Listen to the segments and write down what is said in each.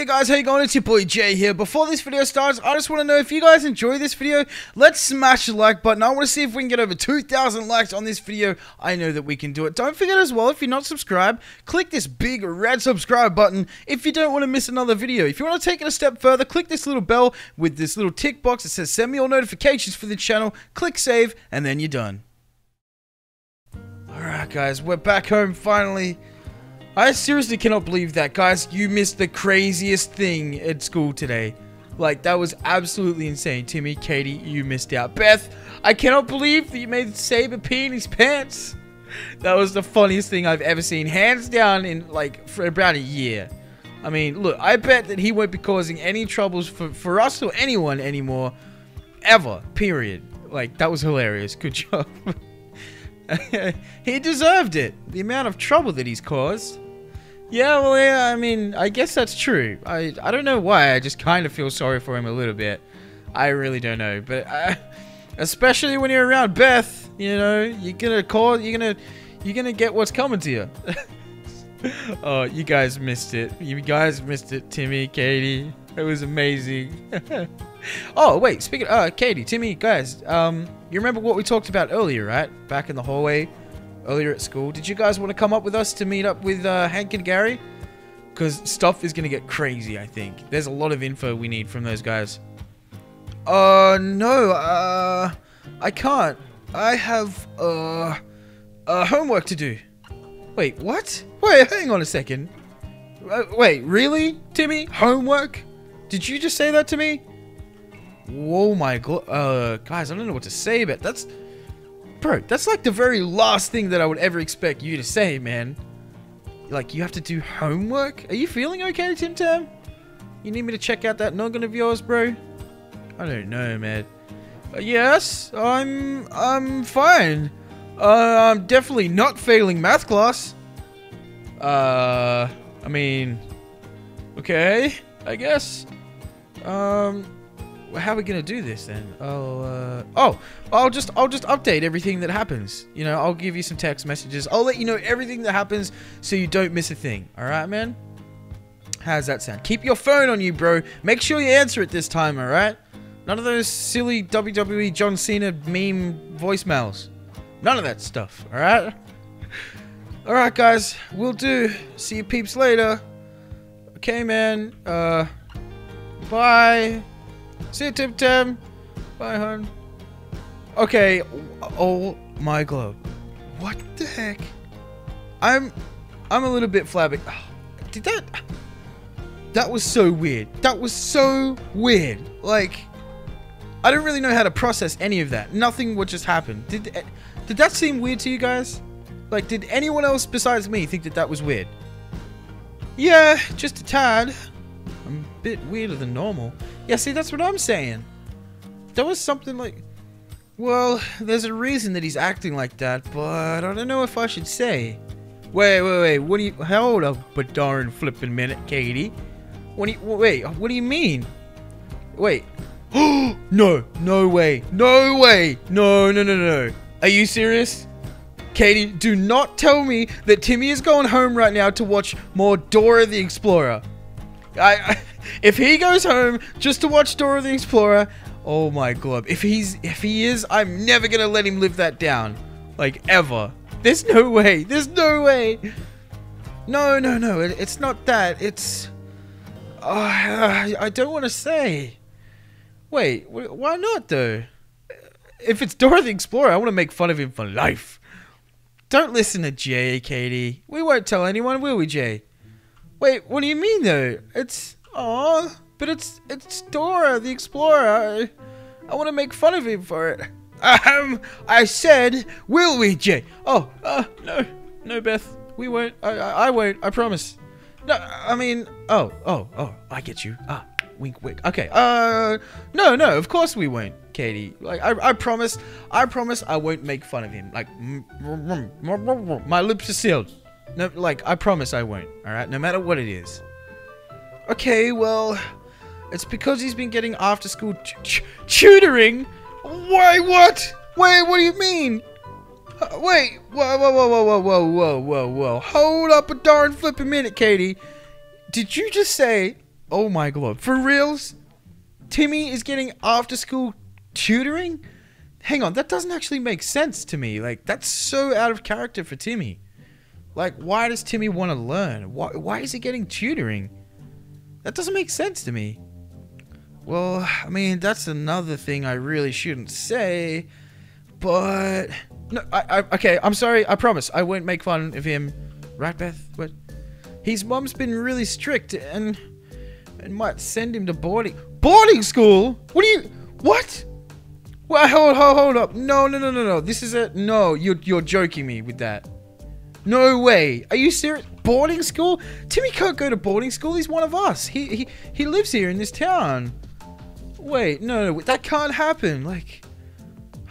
there guys, how you going? It's your boy Jay here. Before this video starts, I just want to know if you guys enjoy this video, let's smash the like button. I want to see if we can get over 2,000 likes on this video. I know that we can do it. Don't forget as well, if you're not subscribed, click this big red subscribe button if you don't want to miss another video. If you want to take it a step further, click this little bell with this little tick box that says send me all notifications for the channel, click save, and then you're done. Alright guys, we're back home finally. I seriously cannot believe that, guys. You missed the craziest thing at school today. Like, that was absolutely insane. Timmy, Katie, you missed out. Beth, I cannot believe that you made Saber pee in his pants. That was the funniest thing I've ever seen. Hands down in, like, for about a year. I mean, look, I bet that he won't be causing any troubles for, for us or anyone anymore. Ever. Period. Like, that was hilarious. Good job. he deserved it. The amount of trouble that he's caused. Yeah, well, yeah, I mean, I guess that's true. I, I don't know why. I just kind of feel sorry for him a little bit. I really don't know. But uh, especially when you're around Beth, you know, you're gonna call, you're gonna, you're gonna get what's coming to you. oh, you guys missed it. You guys missed it, Timmy, Katie. It was amazing. oh, wait, speaking of, uh, Katie, Timmy, guys, um, you remember what we talked about earlier, right? Back in the hallway earlier at school. Did you guys want to come up with us to meet up with uh, Hank and Gary? Because stuff is going to get crazy, I think. There's a lot of info we need from those guys. Uh, no, uh, I can't. I have, uh, uh, homework to do. Wait, what? Wait, hang on a second. Uh, wait, really, Timmy? Homework? Did you just say that to me? Whoa, my god. Uh, guys, I don't know what to say, but that's Bro, that's like the very last thing that I would ever expect you to say, man. Like, you have to do homework? Are you feeling okay, Tim Tam? You need me to check out that noggin of yours, bro? I don't know, man. Uh, yes, I'm, I'm fine. Uh, I'm definitely not failing math class. Uh, I mean, okay, I guess. Um, how are we gonna do this then? Oh, uh, oh, I'll just, I'll just update everything that happens. You know, I'll give you some text messages. I'll let you know everything that happens so you don't miss a thing. All right, man. How's that sound? Keep your phone on you, bro. Make sure you answer it this time. All right. None of those silly WWE John Cena meme voicemails. None of that stuff. All right. All right, guys. We'll do. See you peeps later. Okay, man. Uh, bye. See you, Tim Tam. Bye, hon. Okay. Oh my globe. What the heck? I'm, I'm a little bit flabby. Did that? That was so weird. That was so weird. Like, I don't really know how to process any of that. Nothing would just happen. Did, eh, did that seem weird to you guys? Like, did anyone else besides me think that that was weird? Yeah, just a tad. I'm a bit weirder than normal. Yeah, see, that's what I'm saying. There was something like... Well, there's a reason that he's acting like that, but I don't know if I should say. Wait, wait, wait, what do you... Hold up a darn flipping minute, Katie. What do you... Wait, what do you mean? Wait. no, no way, no way, no, no, no, no. Are you serious? Katie, do not tell me that Timmy is going home right now to watch more Dora the Explorer. I, if he goes home just to watch Dora the Explorer, oh my god. If he's if he is, I'm never gonna let him live that down. Like ever. There's no way. There's no way. No, no, no. It, it's not that. It's. Uh, I don't want to say. Wait, why not though? If it's Dora the Explorer, I want to make fun of him for life. Don't listen to Jay, Katie. We won't tell anyone, will we, Jay? Wait, what do you mean though? It's oh, but it's it's Dora the Explorer. I, I want to make fun of him for it. Um, I said, will we, Jay? Oh, uh, no, no, Beth, we won't. I, I, I won't. I promise. No, I mean, oh, oh, oh, I get you. Ah, wink, wink. Okay. Uh, no, no, of course we won't, Katie. Like, I, I promise, I promise, I won't make fun of him. Like, my lips are sealed. No, like, I promise I won't, alright? No matter what it is. Okay, well, it's because he's been getting after school tutoring. Why, what? Wait, what do you mean? Uh, wait, whoa, whoa, whoa, whoa, whoa, whoa, whoa, whoa, whoa. Hold up a darn flipping minute, Katie. Did you just say Oh my god. For reals? Timmy is getting after school tutoring? Hang on, that doesn't actually make sense to me. Like, that's so out of character for Timmy. Like, why does Timmy want to learn? Why, why is he getting tutoring? That doesn't make sense to me. Well, I mean, that's another thing I really shouldn't say, but no, I, I, okay, I'm sorry. I promise I won't make fun of him. Right, Beth? What? His mom's been really strict and and might send him to boarding boarding school. What do you? What? Well, hold, hold, hold up. No, no, no, no, no. This is a no. You're you're joking me with that. No way. Are you serious? Boarding school? Timmy can't go to boarding school. He's one of us. He he he lives here in this town. Wait, no, no, that can't happen. Like,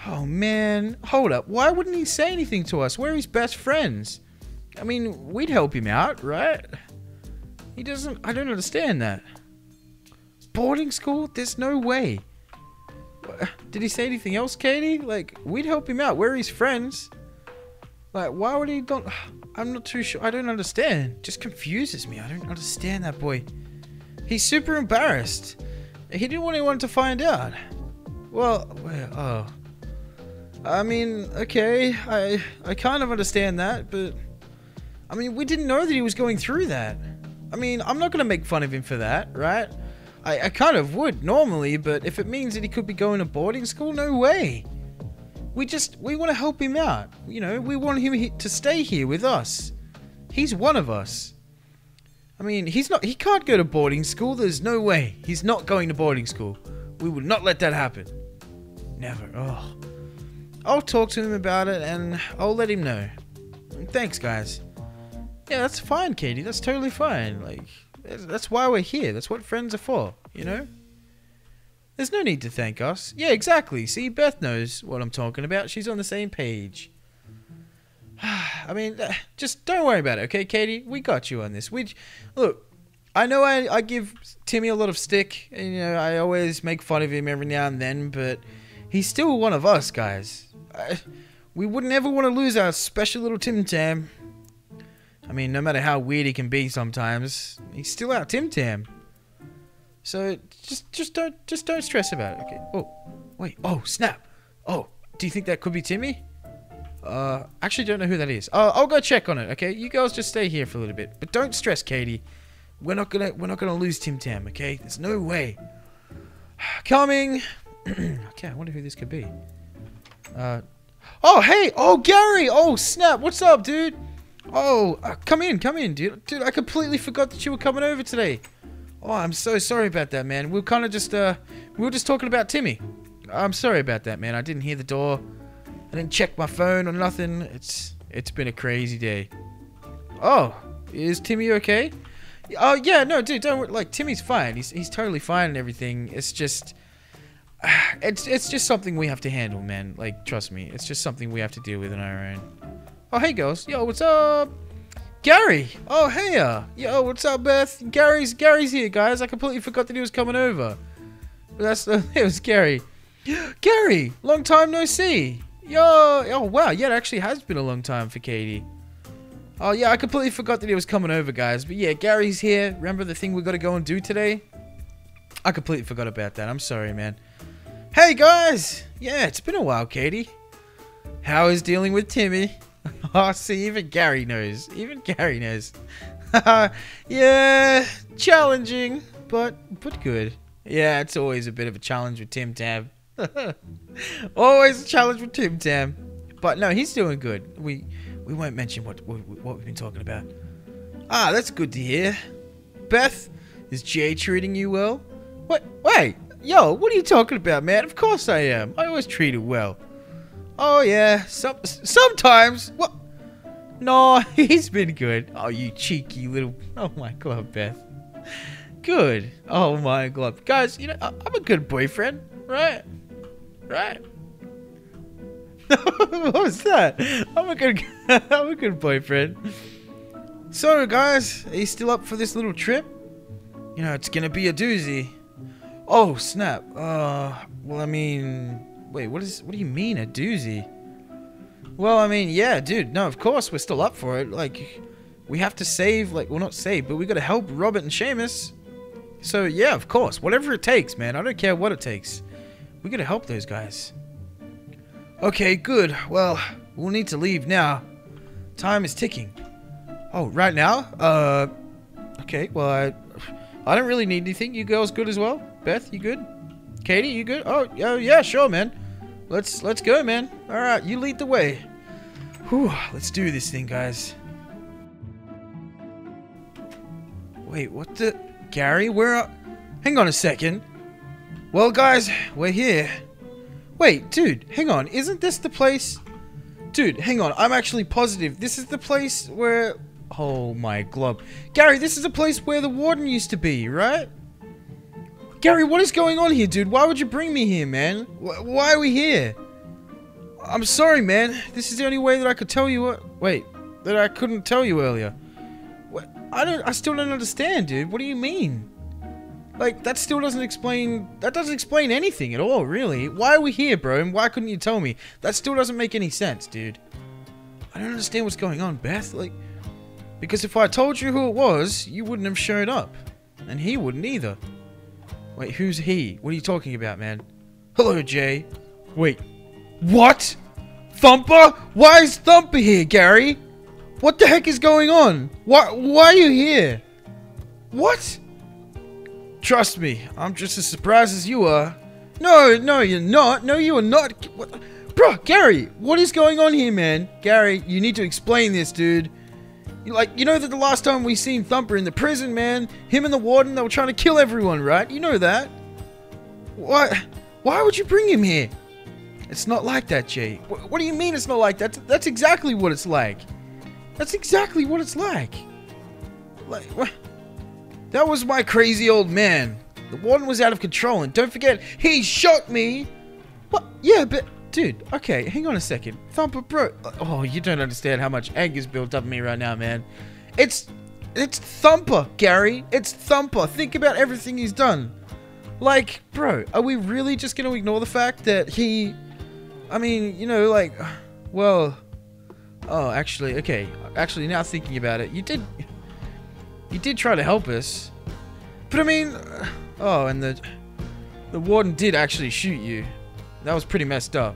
oh man, hold up. Why wouldn't he say anything to us? We're his best friends. I mean, we'd help him out, right? He doesn't. I don't understand that. Boarding school? There's no way. Did he say anything else, Katie? Like, we'd help him out. We're his friends. Like, why would he don't? I'm not too sure. I don't understand. Just confuses me. I don't understand that boy. He's super embarrassed. He didn't want anyone to find out. Well, well, oh. I mean, okay, I I kind of understand that, but I mean, we didn't know that he was going through that. I mean, I'm not gonna make fun of him for that, right? I, I kind of would normally, but if it means that he could be going to boarding school, no way. We just we want to help him out. You know, we want him to stay here with us. He's one of us. I mean, he's not. He can't go to boarding school. There's no way. He's not going to boarding school. We would not let that happen. Never. Oh. I'll talk to him about it and I'll let him know. Thanks, guys. Yeah, that's fine, Katie. That's totally fine. Like, that's why we're here. That's what friends are for, you know? There's no need to thank us. Yeah, exactly. See, Beth knows what I'm talking about. She's on the same page. I mean, uh, just don't worry about it, okay, Katie? We got you on this. We look. I know I, I give Timmy a lot of stick, and you know I always make fun of him every now and then, but he's still one of us, guys. I, we wouldn't ever want to lose our special little Tim Tam. I mean, no matter how weird he can be sometimes, he's still our Tim Tam. So just just don't just don't stress about it, okay? Oh, wait. Oh, snap. Oh, do you think that could be Timmy? Uh, actually don't know who that is. Uh, I'll go check on it. Okay, you girls just stay here for a little bit, but don't stress, Katie. We're not gonna we're not gonna lose Tim Tam. Okay, there's no way. Coming. okay, I wonder who this could be. Uh, oh hey, oh Gary, oh snap, what's up, dude? Oh, uh, come in, come in, dude. Dude, I completely forgot that you were coming over today. Oh, I'm so sorry about that, man. We are kind of just uh, we were just talking about Timmy. I'm sorry about that, man. I didn't hear the door. I didn't check my phone or nothing. It's it's been a crazy day. Oh, is Timmy okay? Oh yeah, no, dude, don't like Timmy's fine. He's he's totally fine and everything. It's just it's it's just something we have to handle, man. Like trust me, it's just something we have to deal with on our own. Oh hey girls, yo, what's up? Gary! Oh hey. Yo, what's up, Beth? Gary's Gary's here, guys. I completely forgot that he was coming over. But that's uh, it was Gary. Gary, long time no see. Yo, oh wow, yeah, it actually has been a long time for Katie. Oh yeah, I completely forgot that he was coming over, guys. But yeah, Gary's here. Remember the thing we got to go and do today? I completely forgot about that. I'm sorry, man. Hey guys! Yeah, it's been a while, Katie. How is dealing with Timmy? oh, see, even Gary knows. Even Gary knows. yeah, challenging, but but good. Yeah, it's always a bit of a challenge with Tim Tam. Always a challenge with Tim Tam. But no, he's doing good. We we won't mention what, what what we've been talking about. Ah, that's good to hear. Beth, is Jay treating you well? What? Wait, yo, what are you talking about, man? Of course I am. I always treat her well. Oh yeah, some sometimes. What? No, he's been good. Oh, you cheeky little. Oh my god, Beth. Good. Oh my god, guys. You know I'm a good boyfriend, right? right? what was that? I'm a good, I'm a good boyfriend. So, guys, are you still up for this little trip? You know, it's gonna be a doozy. Oh snap! Uh, well, I mean, wait, what is? What do you mean a doozy? Well, I mean, yeah, dude. No, of course we're still up for it. Like, we have to save, like, well, not save, but we gotta help Robert and Seamus. So yeah, of course, whatever it takes, man. I don't care what it takes. We gotta help those guys. Okay, good. Well, we'll need to leave now. Time is ticking. Oh, right now? Uh, okay. Well, I, I don't really need anything. You girls good as well? Beth, you good? Katie, you good? Oh, oh yeah, sure, man. Let's let's go, man. All right, you lead the way. Whew, let's do this thing, guys. Wait, what the? Gary, where are... Hang on a second. Well, guys, we're here. Wait, dude, hang on. Isn't this the place... Dude, hang on. I'm actually positive. This is the place where... Oh, my glob. Gary, this is the place where the warden used to be, right? Gary, what is going on here, dude? Why would you bring me here, man? Why are we here? I'm sorry, man. This is the only way that I could tell you what... Wait, that I couldn't tell you earlier. What? I don't. I still don't understand, dude. What do you mean? Like that still doesn't explain. That doesn't explain anything at all, really. Why are we here, bro? And why couldn't you tell me? That still doesn't make any sense, dude. I don't understand what's going on, Beth. Like, because if I told you who it was, you wouldn't have showed up, and he wouldn't either. Wait, who's he? What are you talking about, man? Hello, Jay. Wait, what? Thumper? Why is Thumper here, Gary? What the heck is going on? Why, why are you here? What? Trust me, I'm just as surprised as you are. No, no, you're not. No, you are not. What? Bro, Gary, what is going on here, man? Gary, you need to explain this, dude. Like, you know that the last time we seen Thumper in the prison, man, him and the warden, they were trying to kill everyone, right? You know that. Why? Why would you bring him here? It's not like that, Jay. What, what do you mean it's not like that? That's exactly what it's like. That's exactly what it's like. Like, what? That was my crazy old man. The warden was out of control, and don't forget, he shot me! What? Yeah, but, dude, okay, hang on a second. Thumper, bro. Oh, you don't understand how much anger's built up in me right now, man. It's, it's Thumper, Gary. It's Thumper. Think about everything he's done. Like, bro, are we really just gonna ignore the fact that he, I mean, you know, like, well, Oh, actually, okay. Actually, now thinking about it, you did... You did try to help us. But I mean... Oh, and the... The warden did actually shoot you. That was pretty messed up.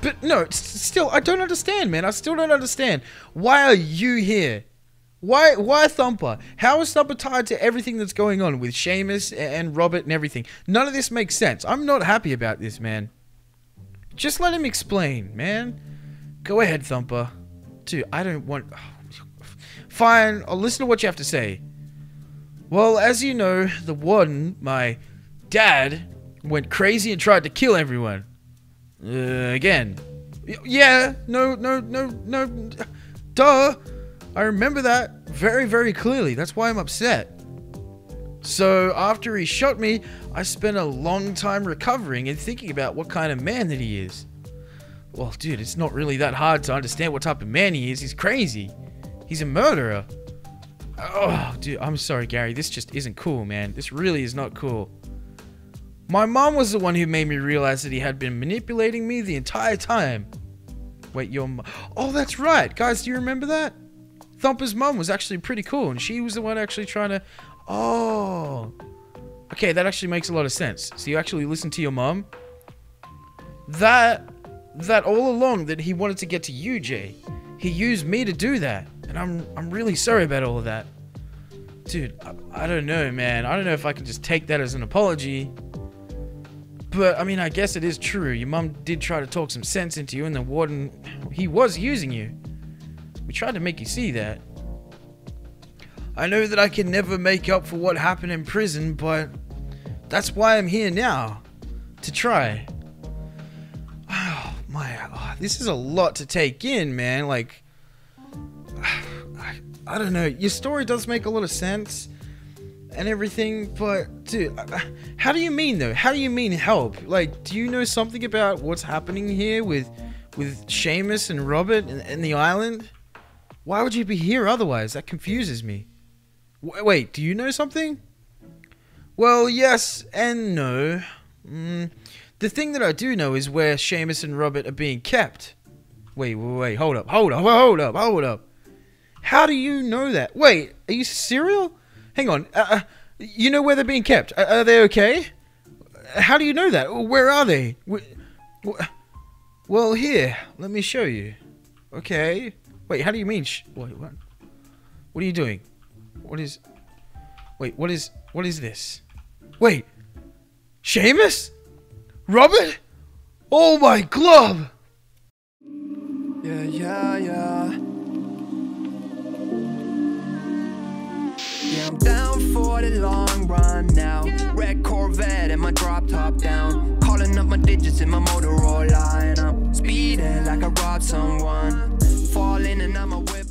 But no, still, I don't understand, man. I still don't understand. Why are you here? Why why Thumper? How is Thumper tied to everything that's going on with Seamus and Robert and everything? None of this makes sense. I'm not happy about this, man. Just let him explain, man. Go ahead, Thumper. Dude, I don't want... Fine, I'll listen to what you have to say. Well, as you know, the warden, my dad, went crazy and tried to kill everyone. Uh, again. Yeah, no, no, no, no, duh. I remember that very, very clearly. That's why I'm upset. So, after he shot me, I spent a long time recovering and thinking about what kind of man that he is. Well, dude, it's not really that hard to understand what type of man he is. He's crazy. He's a murderer. Oh, dude, I'm sorry, Gary. This just isn't cool, man. This really is not cool. My mom was the one who made me realize that he had been manipulating me the entire time. Wait, your mom. Oh, that's right. Guys, do you remember that? Thumper's mom was actually pretty cool, and she was the one actually trying to... Oh. Okay, that actually makes a lot of sense. So you actually listen to your mom? That that all along that he wanted to get to you, Jay. He used me to do that. And I'm I'm really sorry about all of that. Dude, I, I don't know, man. I don't know if I can just take that as an apology. But, I mean, I guess it is true. Your mum did try to talk some sense into you, and the warden, he was using you. We tried to make you see that. I know that I can never make up for what happened in prison, but that's why I'm here now. To try Oh, my, oh, this is a lot to take in, man. Like, I, I don't know. Your story does make a lot of sense and everything, but dude, how do you mean though? How do you mean help? Like, do you know something about what's happening here with with Seamus and Robert and, the island? Why would you be here otherwise? That confuses me. Wait, do you know something? Well, yes and no. Mm, the thing that I do know is where Seamus and Robert are being kept. Wait, wait, wait, hold up, hold up, hold up, hold up. How do you know that? Wait, are you serial? Hang on. Uh, uh, You know where they're being kept. Are, are they okay? How do you know that? Where are they? Well, here, let me show you. Okay. Wait, how do you mean? Wait, what? What are you doing? What is? Wait, what is? What is this? Wait, Seamus? Robert? Oh my glove! Yeah, yeah, yeah. Yeah, I'm down for the long run now. Red Corvette and my drop top down. Calling up my digits in my Motorola. And I'm speeding like I robbed someone. Falling and I'm a whip.